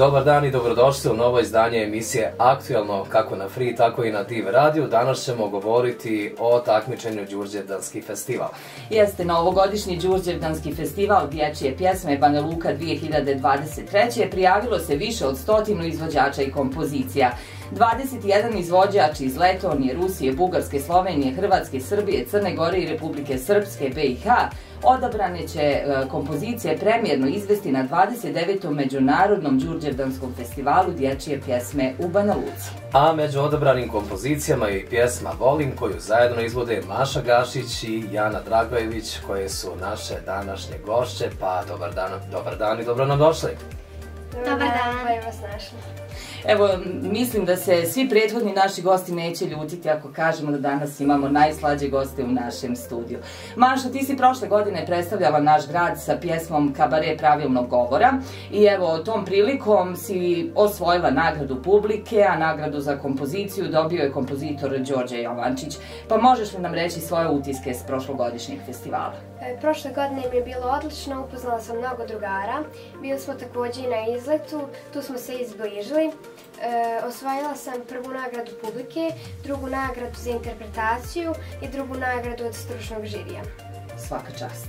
Dobar dan i dobrodošli u novo izdanje emisije Aktualno kako na Free, tako i na Div Radio. Danas ćemo govoriti o takmičenju Đurđevdanski festival. Jeste novogodišnji Đurđevdanski festival dječje pjesme Banja Luka 2023. Prijavilo se više od stotinu izvođača i kompozicija. 21 izvođač iz Letonije, Rusije, Bugarske, Slovenije, Hrvatske, Srbije, Crne Gore i Republike Srpske, BiH, odabrane će e, kompozicije premjerno izvesti na 29. Međunarodnom Đurđevdanskom festivalu dječje pjesme u Banja Luci. A među odabranim kompozicijama je i pjesma Volim koju zajedno izvode Maša Gašić i Jana Dragojević koje su naše današnje gošće. Pa dobar dan, dobar dan i dobro nam došli. Dobar dan, bolje vas našli. Evo, mislim da se svi prethodni naši gosti neće ljutiti ako kažemo da danas imamo najslađe goste u našem studiju. Maša, ti si prošle godine predstavljala naš grad sa pjesmom Kabare pravilnog govora i evo, tom prilikom si osvojila nagradu publike, a nagradu za kompoziciju dobio je kompozitor Đorđe Jovančić. Pa možeš li nam reći svoje utiske s prošlogodišnjeg festivala? E, prošle godine mi je bilo odlično, upoznala sam mnogo drugara. Bili smo također i na izletu, tu smo se izbližili. E, osvojila sam prvu nagradu publike, drugu nagradu za interpretaciju i drugu nagradu od stručnog žirija. Svaka čast.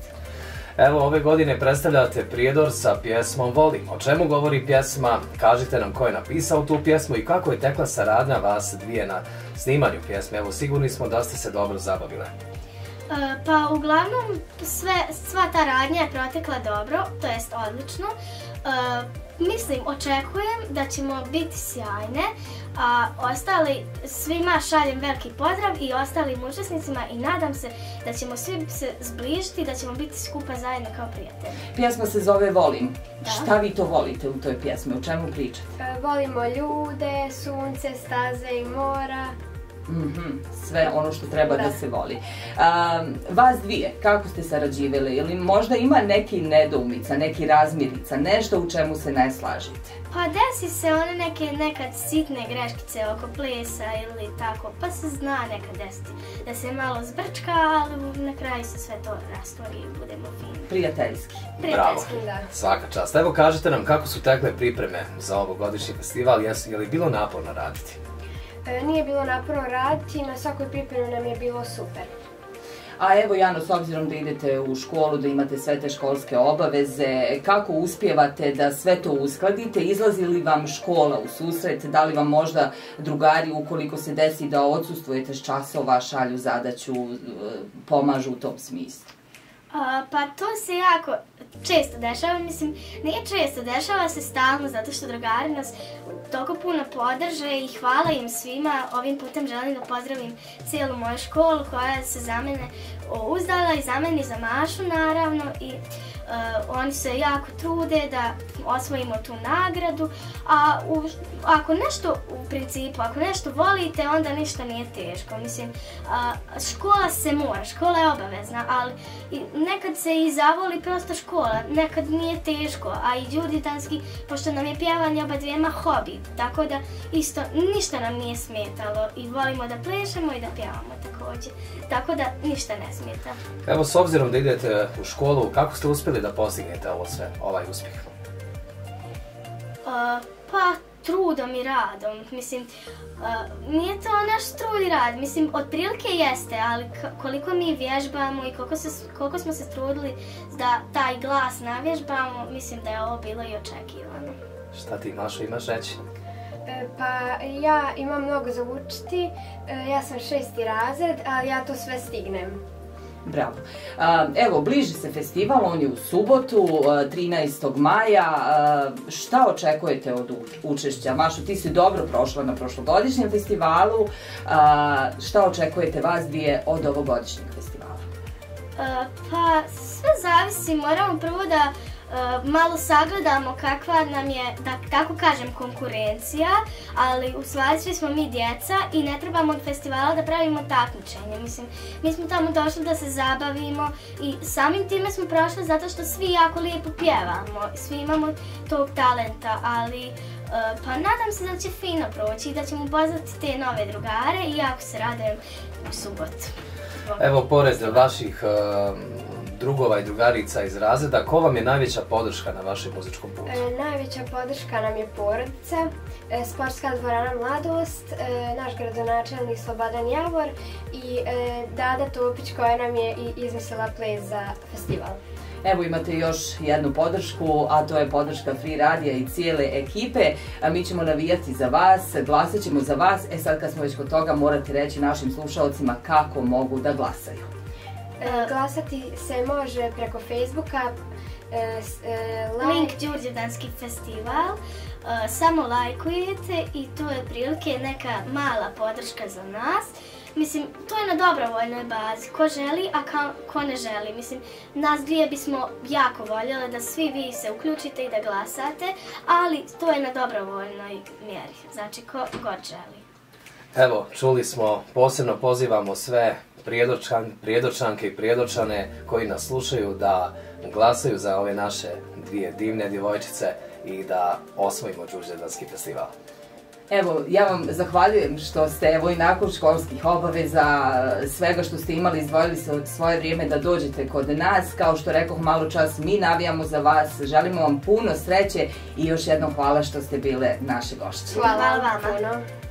Evo, ove godine predstavljate Prijedor sa pjesmom Volim. O čemu govori pjesma? Kažite nam ko je napisao tu pjesmu i kako je tekla saradnja vas dvije na snimanju pjesme. Evo, sigurni smo da ste se dobro zabavile. E, pa uglavnom sve, sva ta radnja je protekla dobro, to jest odlično. E, mislim, očekujem da ćemo biti sjajne, a ostali svima šaljem veliki pozdrav i ostalim učesnicima i nadam se da ćemo svi se zbližiti, da ćemo biti skupa zajedno kao prijatelji. Pjesma se zove Volim. Šta vi to volite u toj pjesmi? O čemu pričate? E, volimo ljude, sunce, staze i mora. Mhm, sve ono što treba da, se voli. vas dvije, kako ste sarađivali? Ili možda ima neki nedoumica, neki razmirica, nešto u čemu se ne slažite? Pa desi se one neke nekad sitne greškice oko plesa ili tako, pa se zna nekad desiti da se malo zbrčka, ali na kraju se sve to rastvori i budemo fini. Prijateljski. Prijateljski, da. Svaka čast. Evo kažite nam kako su tekle pripreme za ovogodišnji festival, je li bilo naporno raditi? E, nije bilo naporno raditi, na svakoj pripremi nam je bilo super. A evo Jano, s obzirom da idete u školu, da imate sve te školske obaveze, kako uspijevate da sve to uskladite? Izlazi li vam škola u susret? Da li vam možda drugari, ukoliko se desi da odsustujete s časova, šalju zadaću, e, pomažu u tom smislu? Pa to se jako često dešava, mislim, nije često, dešava se stalno zato što drugari nas toliko puno podrže i hvala im svima. Ovim putem želim da pozdravim cijelu moju školu koja se za mene uzdala i za mene i za Mašu naravno i oni se jako trude da osvojimo tu nagradu, a ako nešto u principu, ako nešto volite, onda ništa nije teško. Mislim, škola se mora, škola je obavezna, ali nekad se i zavoli prosto škola, nekad nije teško, a i đurđitanski, pošto nam je pjevanje oba dvijema hobi, tako da isto ništa nam nije smetalo i volimo da plešemo i da pjevamo također, tako da ništa ne smeta. Evo, s obzirom da idete u školu, kako ste uspjeli da postignete ovo sve, ovaj uspjeh? pa trudom i radom, mislim, nije to naš trud i rad, mislim, otprilike jeste, ali koliko mi vježbamo i koliko, koliko smo se trudili da taj glas navježbamo, mislim da je ovo bilo i očekivano. Šta ti Mašo imaš reći? E, pa ja imam mnogo za učiti, e, ja sam šesti razred, ali ja to sve stignem. Bravo. Evo, bliži se festival, on je u subotu, 13. maja. Šta očekujete od učešća? Mašo, ti si dobro prošla na prošlogodišnjem festivalu. Šta očekujete vas dvije od ovogodišnjeg festivala? Pa, sve zavisi. Moramo prvo da malo sagledamo kakva nam je, da tako kažem, konkurencija, ali u stvari svi smo mi djeca i ne trebamo od festivala da pravimo takmičenje. Mislim, mi smo tamo došli da se zabavimo i samim time smo prošli zato što svi jako lijepo pjevamo, svi imamo tog talenta, ali eh, pa nadam se da će fino proći i da ćemo upoznati te nove drugare i jako se radujem u subotu. Evo, pored vaših eh, drugova i drugarica iz razreda, ko vam je najveća podrška na vašem muzičkom putu? E, najveća podrška nam je porodica, e, sportska dvorana Mladost, e, naš gradonačelnik Slobodan Javor i Dada Topić koja nam je i izmislila ples za festival. Evo imate još jednu podršku, a to je podrška Free Radija i cijele ekipe. Mi ćemo navijati za vas, glasat ćemo za vas. E sad kad smo već kod toga morate reći našim slušalcima kako mogu da glasaju. E, glasati se može preko Facebooka, e, e, like- Link Đurđevdanski festival. Samo lajkujete i to je prilike neka mala podrška za nas. Mislim, to je na dobrovoljnoj bazi. Ko želi, a ka- ko ne želi. Mislim, nas dvije bismo jako voljele da svi vi se uključite i da glasate, ali to je na dobrovoljnoj mjeri. Znači, ko god želi. Evo, čuli smo, posebno pozivamo sve prijedočan, prijedočanke i prijedočane koji nas slušaju da glasaju za ove naše dvije divne djevojčice i da osvojimo Đurđevdanski festival. Evo, ja vam zahvaljujem što ste evo i nakon školskih obaveza, svega što ste imali, izdvojili se od svoje vrijeme da dođete kod nas. Kao što rekoh malo čas, mi navijamo za vas, želimo vam puno sreće i još jednom hvala što ste bile naše gošće. Hvala Hvala vam vama. puno.